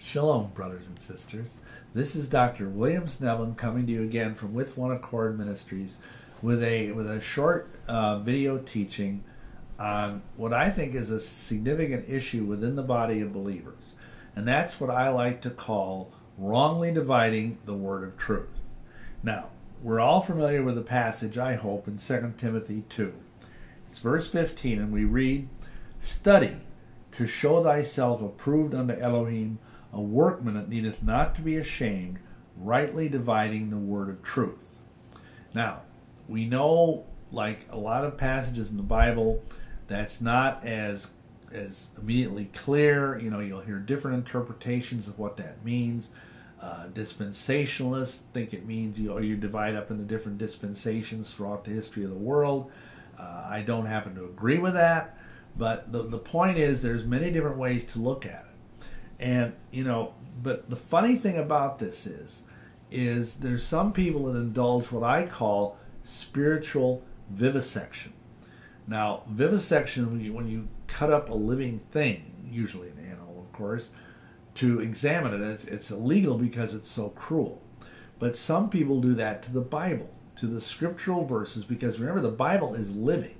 Shalom, brothers and sisters. This is Dr. William Schnoebelen coming to you again from With One Accord Ministries with a with a short uh, video teaching on what I think is a significant issue within the body of believers, and that's what I like to call wrongly dividing the word of truth. Now, we're all familiar with the passage, I hope, in 2 Timothy 2. It's verse 15, and we read, Study to show thyself approved unto Elohim a workman that needeth not to be ashamed, rightly dividing the word of truth. Now, we know, like a lot of passages in the Bible, that's not as as immediately clear. You know, you'll hear different interpretations of what that means. Uh, dispensationalists think it means you you divide up into different dispensations throughout the history of the world. Uh, I don't happen to agree with that, but the, the point is there's many different ways to look at it. And you know, but the funny thing about this is, is there's some people that indulge what I call spiritual vivisection. Now, vivisection when you, when you cut up a living thing, usually an animal, of course, to examine it, it's, it's illegal because it's so cruel. But some people do that to the Bible, to the scriptural verses, because remember the Bible is living,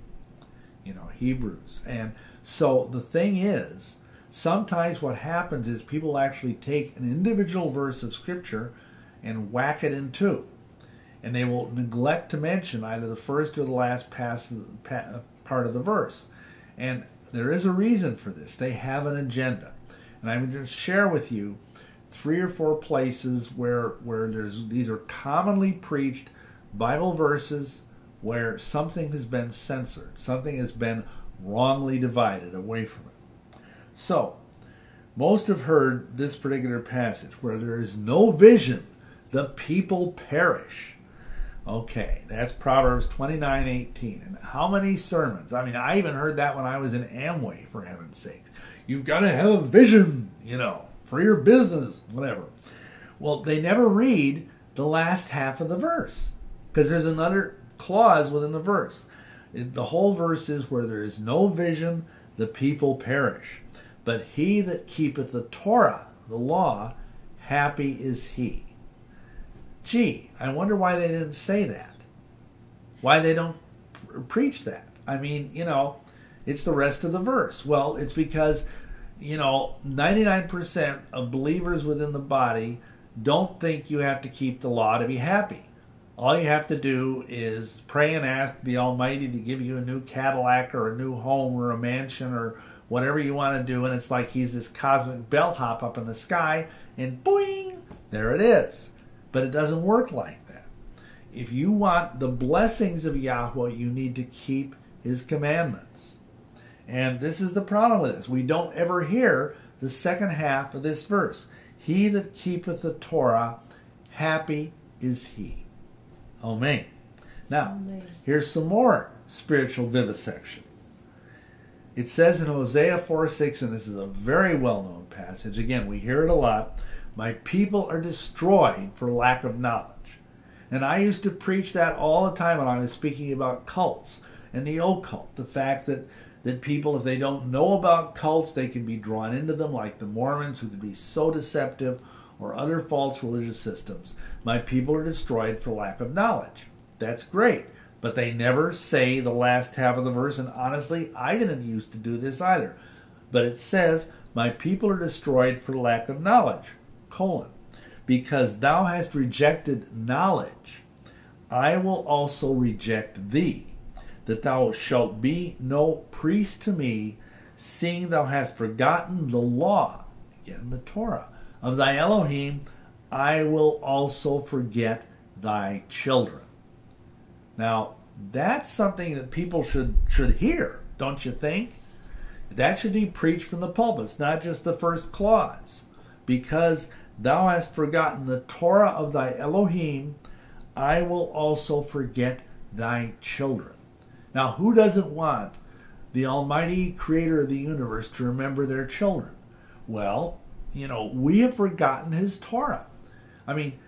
you know, Hebrews, and so the thing is Sometimes what happens is people actually take an individual verse of Scripture and whack it in two. And they will neglect to mention either the first or the last part of the verse. And there is a reason for this. They have an agenda. And I'm going to share with you three or four places where, where there's, these are commonly preached Bible verses where something has been censored, something has been wrongly divided away from it. So, most have heard this particular passage where there is no vision, the people perish. Okay, that's Proverbs 29 18. And how many sermons? I mean, I even heard that when I was in Amway, for heaven's sake. You've got to have a vision, you know, for your business, whatever. Well, they never read the last half of the verse because there's another clause within the verse. The whole verse is where there is no vision, the people perish. But he that keepeth the Torah, the law, happy is he. Gee, I wonder why they didn't say that. Why they don't preach that. I mean, you know, it's the rest of the verse. Well, it's because, you know, 99% of believers within the body don't think you have to keep the law to be happy. All you have to do is pray and ask the Almighty to give you a new Cadillac or a new home or a mansion or whatever you want to do, and it's like he's this cosmic bellhop up in the sky, and boing, there it is. But it doesn't work like that. If you want the blessings of Yahweh, you need to keep his commandments. And this is the problem with this. We don't ever hear the second half of this verse. He that keepeth the Torah, happy is he. Amen. Now, Amen. here's some more spiritual vivisection. It says in Hosea 4 6, and this is a very well known passage, again, we hear it a lot My people are destroyed for lack of knowledge. And I used to preach that all the time when I was speaking about cults and the occult. The fact that, that people, if they don't know about cults, they can be drawn into them, like the Mormons, who can be so deceptive, or other false religious systems. My people are destroyed for lack of knowledge. That's great but they never say the last half of the verse. And honestly, I didn't used to do this either. But it says, My people are destroyed for lack of knowledge, colon. Because thou hast rejected knowledge, I will also reject thee, that thou shalt be no priest to me, seeing thou hast forgotten the law, again the Torah, of thy Elohim, I will also forget thy children. Now, that's something that people should should hear, don't you think? That should be preached from the pulpits, not just the first clause. Because thou hast forgotten the Torah of thy Elohim, I will also forget thy children. Now, who doesn't want the Almighty Creator of the universe to remember their children? Well, you know, we have forgotten His Torah. I mean,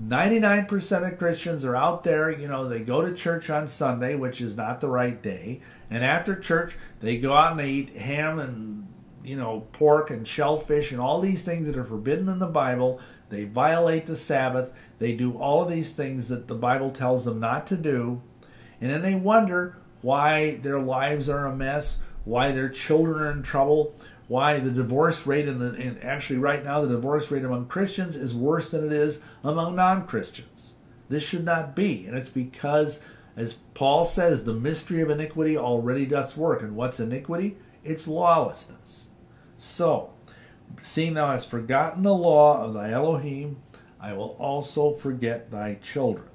99% of Christians are out there, you know, they go to church on Sunday, which is not the right day. And after church, they go out and they eat ham and you know, pork and shellfish and all these things that are forbidden in the Bible. They violate the Sabbath. They do all of these things that the Bible tells them not to do. And then they wonder why their lives are a mess, why their children are in trouble, why the divorce rate in the and actually right now the divorce rate among Christians is worse than it is among non-Christians. This should not be, and it's because as Paul says, the mystery of iniquity already doth work. And what's iniquity? It's lawlessness. So, seeing thou hast forgotten the law of thy Elohim, I will also forget thy children.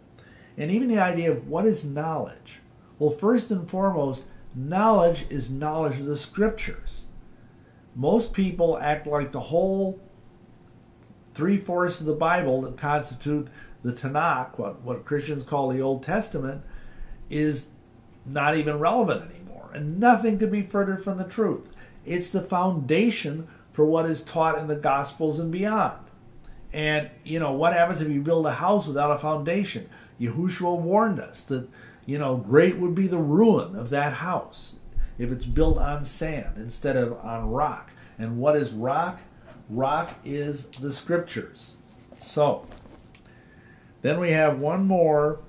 And even the idea of what is knowledge? Well, first and foremost, knowledge is knowledge of the scriptures. Most people act like the whole three fourths of the Bible that constitute the Tanakh, what, what Christians call the Old Testament, is not even relevant anymore. And nothing could be further from the truth. It's the foundation for what is taught in the Gospels and beyond. And, you know, what happens if you build a house without a foundation? Yahushua warned us that, you know, great would be the ruin of that house if it's built on sand instead of on rock. And what is rock? Rock is the scriptures. So, then we have one more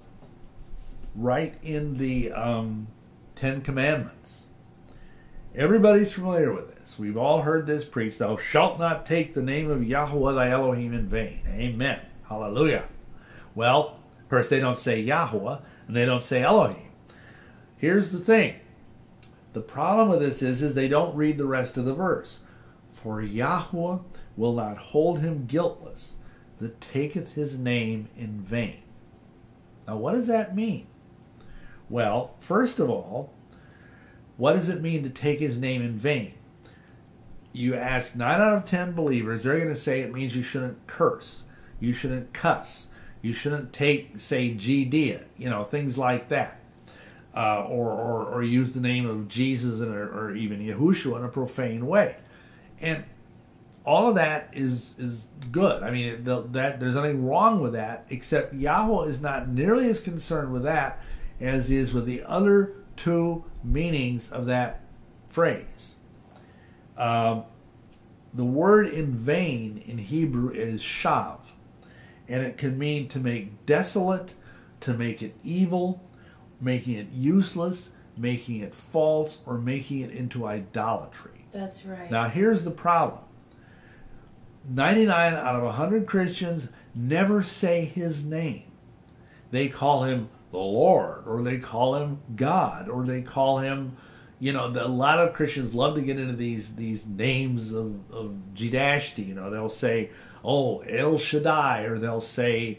right in the um, Ten Commandments. Everybody's familiar with this. We've all heard this preached. Thou shalt not take the name of Yahweh thy Elohim in vain. Amen. Hallelujah. Well, of course, they don't say Yahweh and they don't say Elohim. Here's the thing. The problem with this is, is they don't read the rest of the verse. For Yahweh will not hold him guiltless that taketh his name in vain. Now, what does that mean? Well, first of all, what does it mean to take his name in vain? You ask nine out of ten believers, they're going to say it means you shouldn't curse, you shouldn't cuss, you shouldn't take, say, GD, you know, things like that. Uh, or, or, or use the name of Jesus in a, or even Yahushua in a profane way. And all of that is is good. I mean, that there's nothing wrong with that, except Yahweh is not nearly as concerned with that as is with the other two meanings of that phrase. Um, the word in vain in Hebrew is shav, and it can mean to make desolate, to make it evil, making it useless, making it false, or making it into idolatry. That's right. Now, here's the problem 99 out of 100 Christians never say his name. They call him the Lord, or they call him God, or they call him, you know, the, a lot of Christians love to get into these these names of, of Jidashti. You know, they'll say, oh, El Shaddai, or they'll say,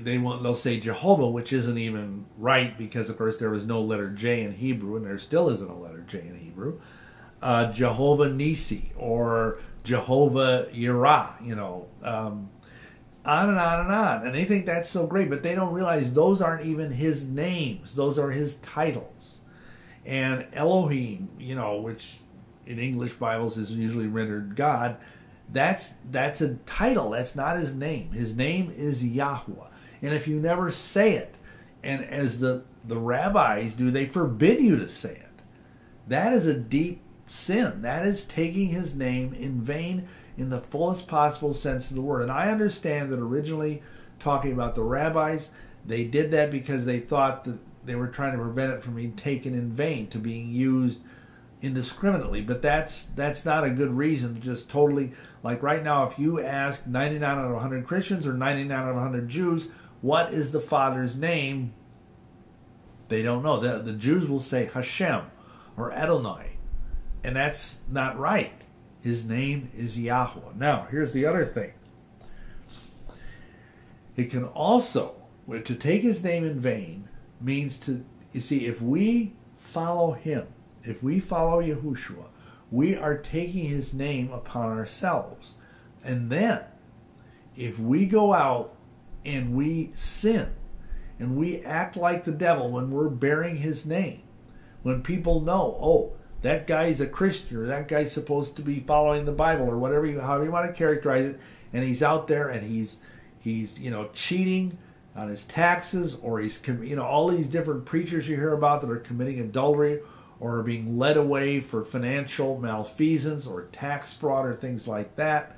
they want they'll say Jehovah, which isn't even right because of course there was no letter J in Hebrew, and there still isn't a letter J in Hebrew. Uh, Jehovah Nisi or Jehovah Yirah, you know. Um, on and on and on. And they think that's so great, but they don't realize those aren't even his names, those are his titles. And Elohim, you know, which in English Bibles is usually rendered God, that's that's a title, that's not his name. His name is Yahweh. And if you never say it, and as the the rabbis do, they forbid you to say it. That is a deep sin. That is taking his name in vain in the fullest possible sense of the word. And I understand that originally, talking about the rabbis, they did that because they thought that they were trying to prevent it from being taken in vain, to being used indiscriminately. But that's that's not a good reason to just totally like right now. If you ask 99 out of 100 Christians or 99 out of 100 Jews, what is the Father's name? They don't know. The, the Jews will say Hashem or Adonai, and that's not right. His name is Yahweh. Now, here's the other thing. It can also, to take his name in vain, means to, you see, if we follow him, if we follow Yahushua, we are taking his name upon ourselves. And then, if we go out and we sin, and we act like the devil when we're bearing his name, when people know, oh, that guy's a Christian or that guy's supposed to be following the Bible or whatever you however you want to characterize it, and he's out there and he's he's you know cheating on his taxes or he's you know all these different preachers you hear about that are committing adultery or are being led away for financial malfeasance or tax fraud or things like that,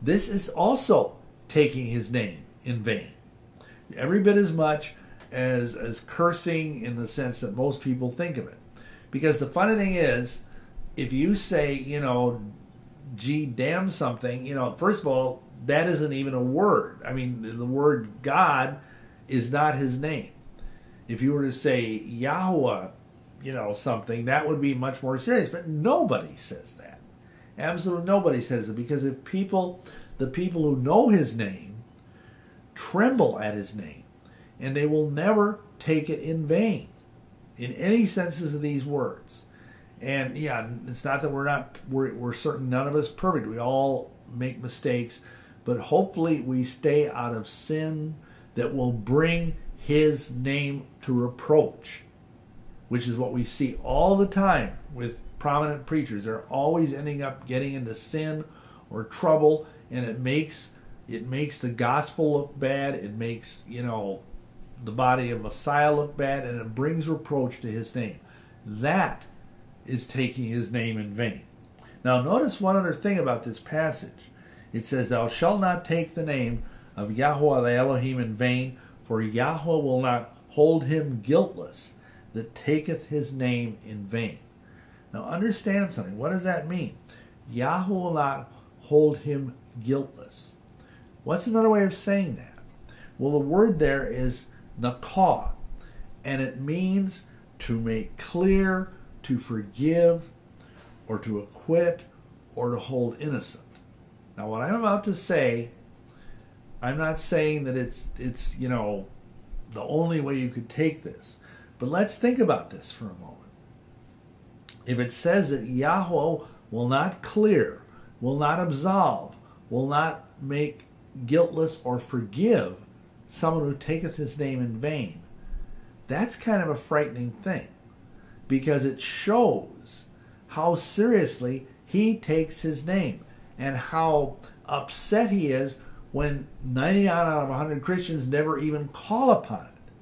this is also taking his name in vain. Every bit as much as, as cursing in the sense that most people think of it. Because the funny thing is, if you say, you know, gee, damn something, you know, first of all, that isn't even a word. I mean, the word God is not his name. If you were to say Yahweh, you know, something, that would be much more serious. But nobody says that. Absolutely nobody says it because if people, the people who know his name, tremble at his name, and they will never take it in vain in any senses of these words. And yeah, it's not that we're not, we're, we're certain none of us perfect. We all make mistakes, but hopefully we stay out of sin that will bring his name to reproach, which is what we see all the time with prominent preachers. They're always ending up getting into sin or trouble, and it makes it makes the gospel look bad. It makes you know the body of Messiah look bad, and it brings reproach to his name. That is taking his name in vain. Now, notice one other thing about this passage. It says, Thou shalt not take the name of Yahweh the Elohim in vain, for Yahweh will not hold him guiltless that taketh his name in vain. Now, understand something. What does that mean? Yahweh will not hold him guiltless. What's another way of saying that? Well, the word there is nakah, and it means to make clear, to forgive, or to acquit, or to hold innocent. Now, what I'm about to say, I'm not saying that it's it's you know the only way you could take this, but let's think about this for a moment. If it says that Yahweh will not clear, will not absolve, will not make guiltless or forgive someone who taketh his name in vain, that's kind of a frightening thing because it shows how seriously he takes his name and how upset he is when 99 out of 100 Christians never even call upon it.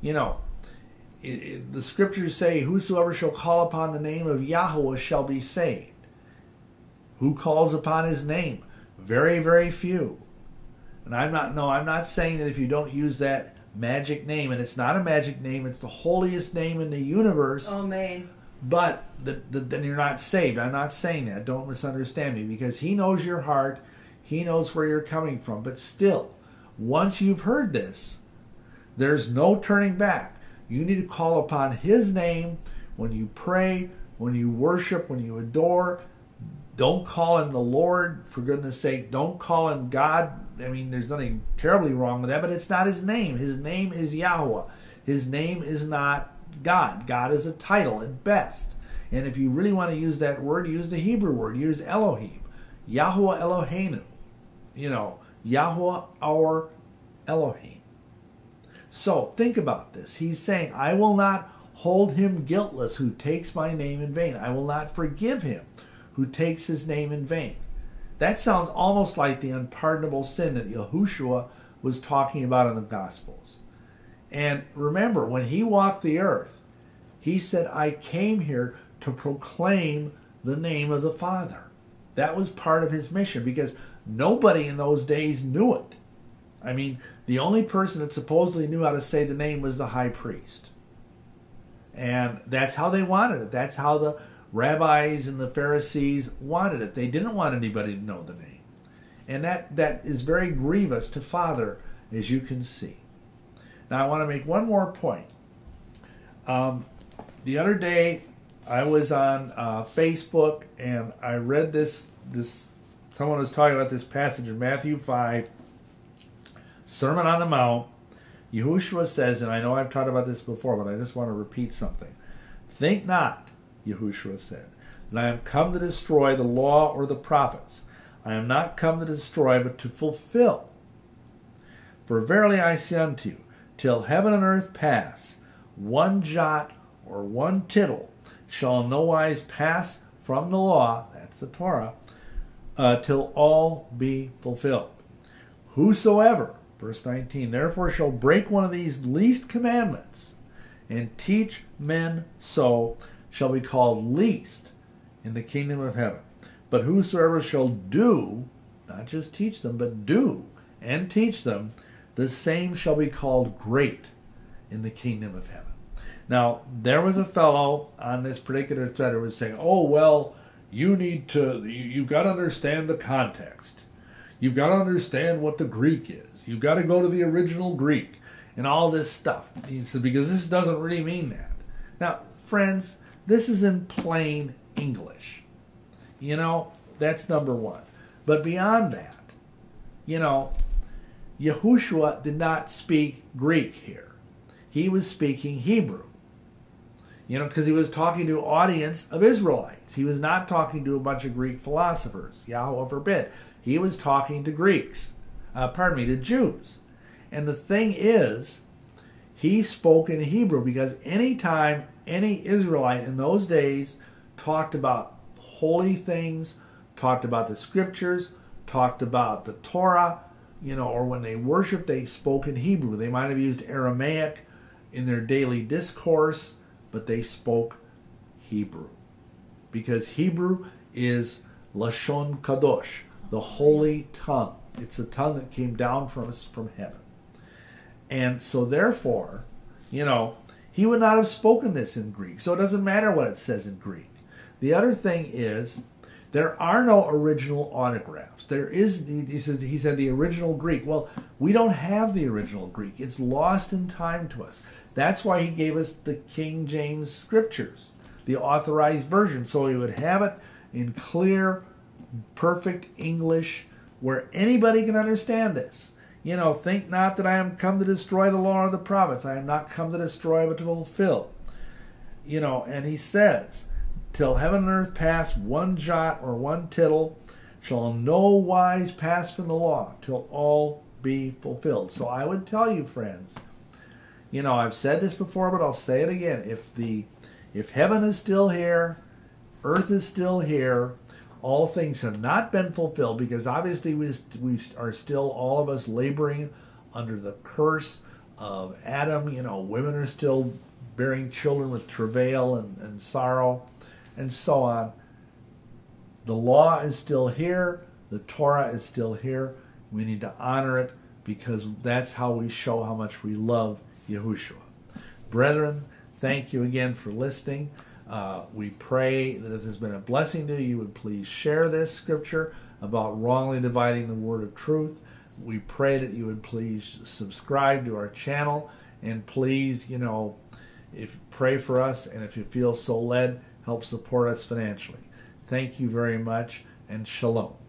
You know, it, it, the scriptures say, Whosoever shall call upon the name of Yahweh shall be saved. Who calls upon his name? Very, very few. And I'm not, no, I'm not saying that if you don't use that magic name, and it's not a magic name, it's the holiest name in the universe. Oh, Amen. But the, the, then you're not saved. I'm not saying that. Don't misunderstand me because He knows your heart. He knows where you're coming from. But still, once you've heard this, there's no turning back. You need to call upon His name when you pray, when you worship, when you adore. Don't call Him the Lord, for goodness sake. Don't call Him God. I mean, there's nothing terribly wrong with that, but it's not His name. His name is Yahweh. His name is not God. God is a title at best. And if you really want to use that word, use the Hebrew word. Use Elohim. Yahweh Eloheinu. You know, Yahweh our Elohim. So think about this. He's saying, I will not hold him guiltless who takes my name in vain. I will not forgive him who takes his name in vain. That sounds almost like the unpardonable sin that Yahushua was talking about in the Gospels. And remember, when he walked the earth, he said, I came here to proclaim the name of the Father. That was part of his mission because nobody in those days knew it. I mean, the only person that supposedly knew how to say the name was the high priest. And that's how they wanted it. That's how the rabbis and the Pharisees wanted it. They didn't want anybody to know the name. And that, that is very grievous to Father, as you can see. Now, I want to make one more point. Um, the other day, I was on uh, Facebook and I read this. This someone was talking about this passage in Matthew five, Sermon on the Mount. Yahushua says, and I know I've talked about this before, but I just want to repeat something. Think not, Yahushua said, that I am come to destroy the law or the prophets. I am not come to destroy, but to fulfill. For verily I say unto you, till heaven and earth pass, one jot or one tittle shall no wise pass from the law, that's the Torah, uh, till all be fulfilled. Whosoever, verse 19, therefore shall break one of these least commandments and teach men so, shall be called least in the kingdom of heaven. But whosoever shall do, not just teach them, but do and teach them, the same shall be called great in the kingdom of heaven. Now, there was a fellow on this particular thread who was saying, oh, well, you need to, you, you've got to understand the context. You've got to understand what the Greek is. You've got to go to the original Greek and all this stuff. He said, because this doesn't really mean that. Now, friends, this is in plain English. You know, that's number one. But beyond that, you know, Yahushua did not speak Greek here. He was speaking Hebrew. You know, because he was talking to an audience of Israelites. He was not talking to a bunch of Greek philosophers. Yahweh forbid. He was talking to Greeks. Uh, pardon me, to Jews. And the thing is, he spoke in Hebrew because anytime any Israelite in those days talked about holy things, talked about the scriptures, talked about the Torah, you know, or when they worshiped, they spoke in Hebrew. They might have used Aramaic in their daily discourse, but they spoke Hebrew. Because Hebrew is Lashon Kadosh, the holy tongue. It's a tongue that came down from us from heaven. And so, therefore, you know, he would not have spoken this in Greek. So it doesn't matter what it says in Greek. The other thing is, there are no original autographs. There is, he said, he said the original Greek. Well, we don't have the original Greek. It's lost in time to us. That's why he gave us the King James Scriptures, the authorized version, so we would have it in clear, perfect English where anybody can understand this. You know, think not that I am come to destroy the law of the prophets. I am not come to destroy, but to fulfill. You know, and he says, Till heaven and earth pass, one jot or one tittle shall no wise pass from the law, till all be fulfilled. So I would tell you, friends, you know, I've said this before, but I'll say it again. If the if heaven is still here, earth is still here, all things have not been fulfilled because obviously we, we are still all of us laboring under the curse of Adam. You know, women are still bearing children with travail and, and sorrow and so on. The law is still here, the Torah is still here. We need to honor it because that's how we show how much we love Yahushua. Brethren, thank you again for listening. Uh, we pray that if there's been a blessing to you, you would please share this scripture about wrongly dividing the word of truth. We pray that you would please subscribe to our channel and please, you know, if pray for us and if you feel so led, help support us financially. Thank you very much and shalom.